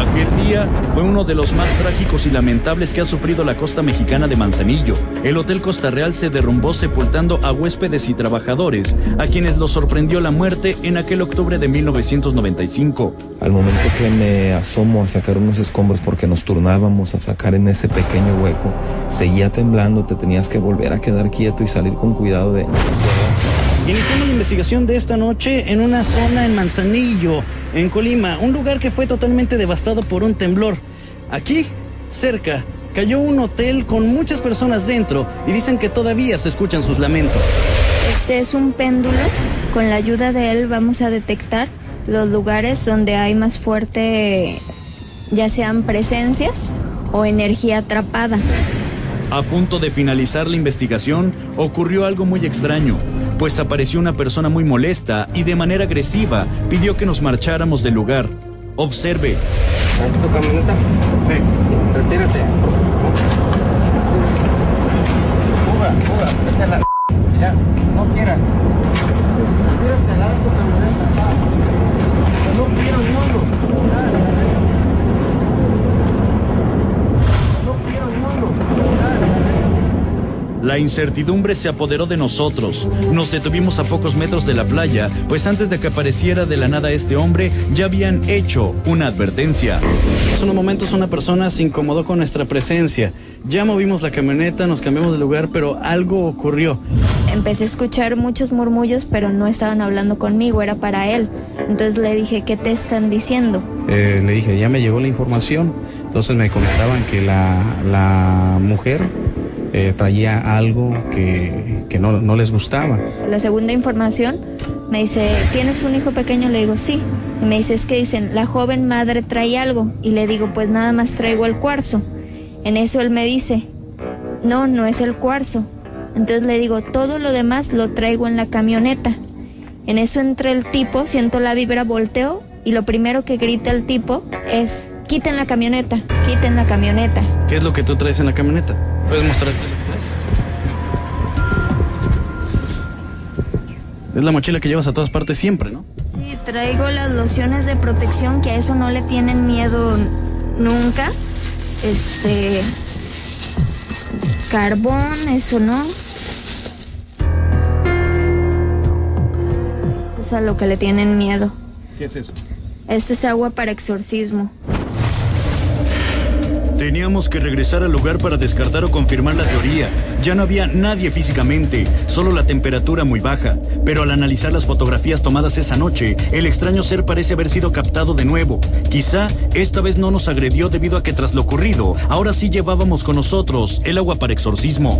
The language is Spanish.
Aquel día fue uno de los más trágicos y lamentables que ha sufrido la costa mexicana de Manzanillo. El Hotel Costa Real se derrumbó sepultando a huéspedes y trabajadores, a quienes los sorprendió la muerte en aquel octubre de 1995. Al momento que me asomo a sacar unos escombros porque nos turnábamos a sacar en ese pequeño hueco, seguía temblando, te tenías que volver a quedar quieto y salir con cuidado de... investigación de esta noche en una zona en Manzanillo, en Colima, un lugar que fue totalmente devastado por un temblor. Aquí, cerca, cayó un hotel con muchas personas dentro y dicen que todavía se escuchan sus lamentos. Este es un péndulo. Con la ayuda de él vamos a detectar los lugares donde hay más fuerte, ya sean presencias o energía atrapada. A punto de finalizar la investigación, ocurrió algo muy extraño, pues apareció una persona muy molesta y de manera agresiva pidió que nos marcháramos del lugar. Observe. ¿Tu camioneta? Sí. Retírate. Fuga, fuga, vete a la... Ya, no quieras. Retírate, dale tu camioneta. No quiero, mono. No quiero, mono. La incertidumbre se apoderó de nosotros. Nos detuvimos a pocos metros de la playa, pues antes de que apareciera de la nada este hombre, ya habían hecho una advertencia. Hace unos momentos una persona se incomodó con nuestra presencia. Ya movimos la camioneta, nos cambiamos de lugar, pero algo ocurrió. Empecé a escuchar muchos murmullos, pero no estaban hablando conmigo, era para él. Entonces le dije, ¿qué te están diciendo? Eh, le dije, ya me llegó la información. Entonces me comentaban que la, la mujer eh, traía algo que, que no, no les gustaba. La segunda información me dice, ¿tienes un hijo pequeño? Le digo, sí. Y me dice, es que dicen, la joven madre trae algo. Y le digo, pues nada más traigo el cuarzo. En eso él me dice, no, no es el cuarzo. Entonces le digo, todo lo demás lo traigo en la camioneta. En eso entra el tipo, siento la vibra, volteo y lo primero que grita el tipo es, quiten la camioneta, quiten la camioneta. ¿Qué es lo que tú traes en la camioneta? ¿Puedes mostrarte lo que traes? Es la mochila que llevas a todas partes siempre, ¿no? Sí, traigo las lociones de protección que a eso no le tienen miedo nunca. Este. Carbón, eso no. Eso es a lo que le tienen miedo. ¿Qué es eso? Este es agua para exorcismo. Teníamos que regresar al lugar para descartar o confirmar la teoría. Ya no había nadie físicamente, solo la temperatura muy baja. Pero al analizar las fotografías tomadas esa noche, el extraño ser parece haber sido captado de nuevo. Quizá esta vez no nos agredió debido a que tras lo ocurrido, ahora sí llevábamos con nosotros el agua para exorcismo.